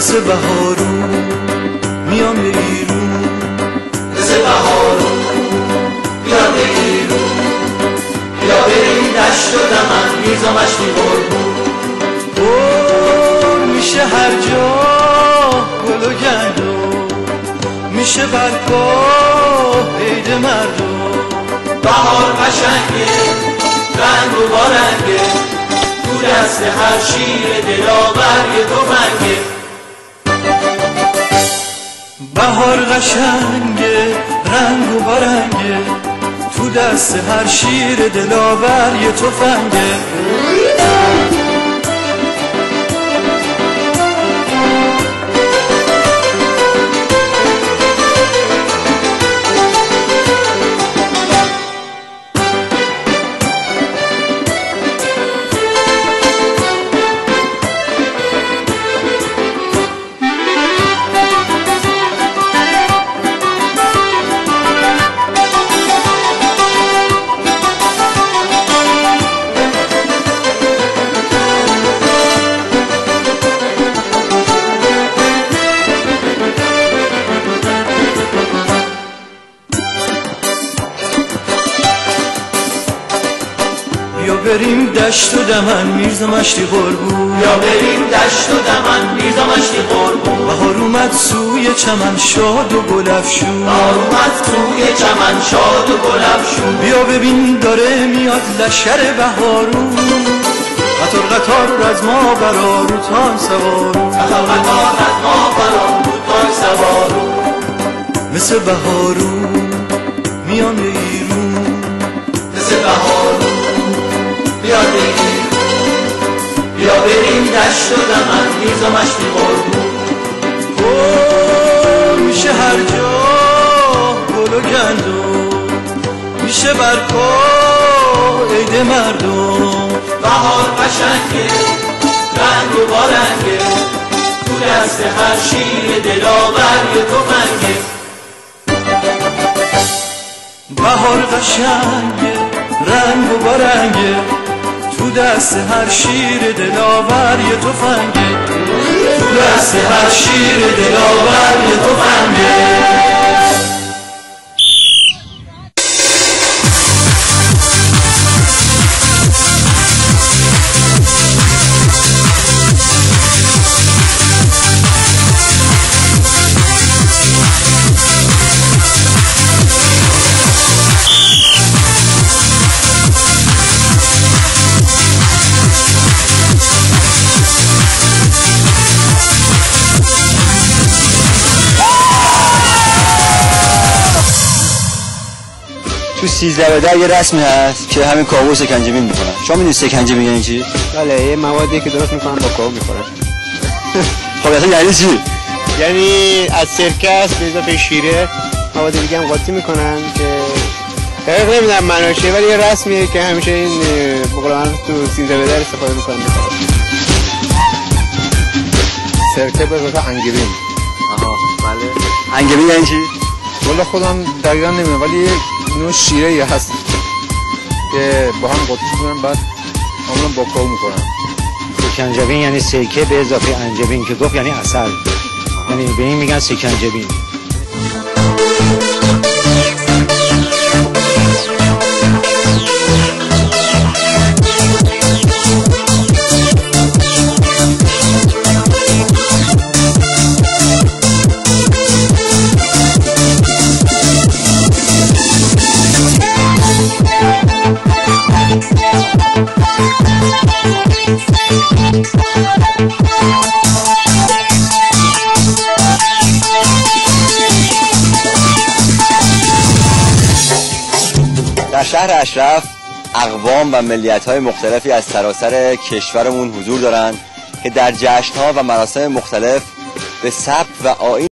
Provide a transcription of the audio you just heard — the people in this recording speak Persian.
مثل بهارون میام به ایرون. مثل بهارون بیاد ایرون. بیا بریم دشت و دمن میزامش میبربون گل میشه هر جا گل و گندم میشه برپا عید مردم. بهار قشنگه رنگ و بارنگه تو دست هر شیر دلاور یه تفنگه بهار قشنگه رنگ و بارنگه تو دست هر شیر دلاور یه تفنگه یا بریم دشت و دمن میرزا مشتی قربون. یا بریم دشت و دمن میزامش قربون. بهار اومد سوی چمن شاد و گلفشون بهار اومد توی چمن شاد و گلفشون بیا ببین داره میاد لشکر بهارون. قطار قطار از ما برا رو تان سوارون قطار قطار از ما برام بود تاک سوارون مثل بهارون میام به ایرون. بریم دشت و دمن میزامش قربون گل میشه هر جا گل و گندم میشه برپا عید مردم بهار قشنگه رنگ و بارنگه تو دست هر شیر دلاور یه تفنگه بهار قشنگه رنگ و بارنگه دست هر شیر دلاور یه تفنگه تو دست هر شیر دلاور تو سیزده و ده یه رسمی هست که همین کاهو سکنجبین می‌کنن شما می‌دونی سکنجبین یعنی چی؟ بله یه موادی که درست می‌کنن با کاهو می‌خورن خب اصلا یعنی چی؟ یعنی از سرکه است به اضافه شیره مواد دیگه هم قاطی می‌کنن که دقیق نمی‌دونم معناشه ولی یه رسمیه که همیشه این بقول تو سینزه بدر استفاده می‌کنن سرکه به اضافه انگیرین آها بله انگبین یعنی چی؟ والا خودم دقیقا نمی‌دونم ولی نوع شیره یه هست که با هم قاطی می‌کنن بعد معمولا با کاهو می‌کنن سکنجبین یعنی سرکه به اضافه انجبین که گفت یعنی اصل یعنی به این میگن سکنجبین. شهر اشرف اقوام و ملیت های مختلفی از سراسر کشورمون حضور دارند که در جشن ها و مراسم مختلف به سبک و آیین